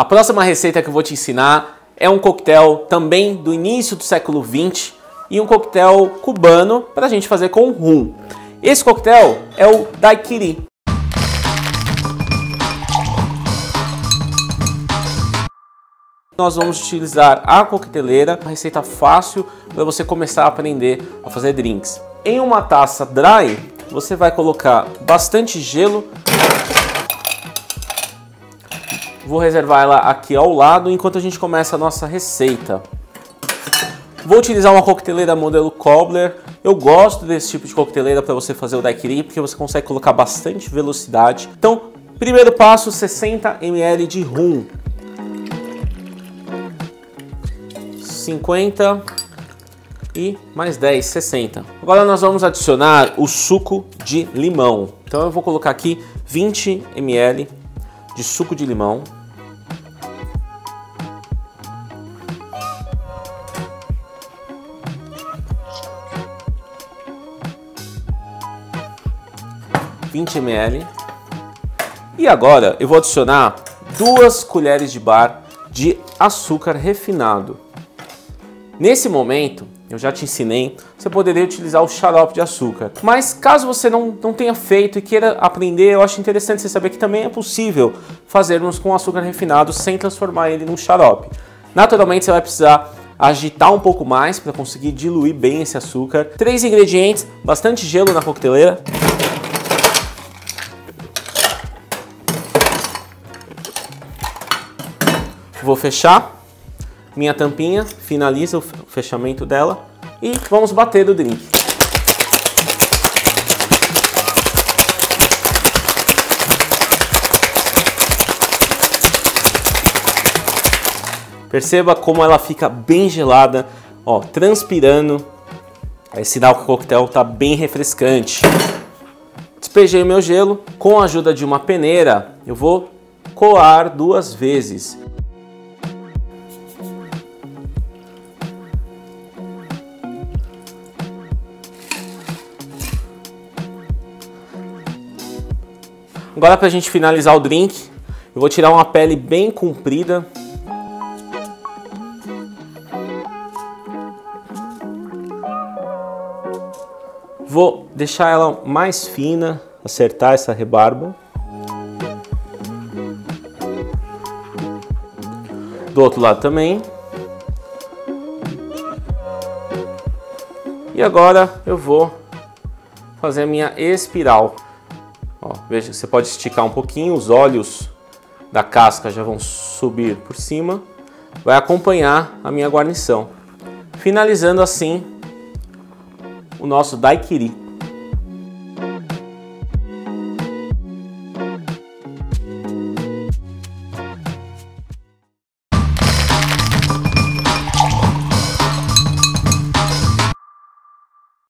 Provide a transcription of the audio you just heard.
A próxima receita que eu vou te ensinar é um coquetel também do início do século 20 e um coquetel cubano para a gente fazer com rum. Esse coquetel é o daiquiri. Nós vamos utilizar a coqueteleira, uma receita fácil para você começar a aprender a fazer drinks. Em uma taça dry, você vai colocar bastante gelo. Vou reservar ela aqui ao lado enquanto a gente começa a nossa receita. Vou utilizar uma coqueteleira modelo Cobbler. Eu gosto desse tipo de coqueteleira para você fazer o daiquiri, porque você consegue colocar bastante velocidade. Então, primeiro passo, 60 ml de rum. 50 e mais 10, 60. Agora nós vamos adicionar o suco de limão. Então eu vou colocar aqui 20 ml de suco de limão. Vinte ml. E agora eu vou adicionar duas colheres de bar de açúcar refinado. Nesse momento, eu já te ensinei, você poderia utilizar o xarope de açúcar. Mas caso você não, não tenha feito e queira aprender, eu acho interessante você saber que também é possível fazermos com açúcar refinado sem transformar ele num xarope. Naturalmente você vai precisar agitar um pouco mais para conseguir diluir bem esse açúcar. Três ingredientes, bastante gelo na coqueteleira. Vou fechar minha tampinha, finaliza o fechamento dela e vamos bater o drink. Perceba como ela fica bem gelada, ó, transpirando. É sinal que o coquetel está bem refrescante. Despejei o meu gelo. Com a ajuda de uma peneira, eu vou coar duas vezes. Agora para a gente finalizar o drink, eu vou tirar uma pele bem comprida. Vou deixar ela mais fina, acertar essa rebarba. Do outro lado também. E agora eu vou fazer a minha espiral. Ó, veja, você pode esticar um pouquinho, os olhos da casca já vão subir por cima, vai acompanhar a minha guarnição. Finalizando assim o nosso daiquiri.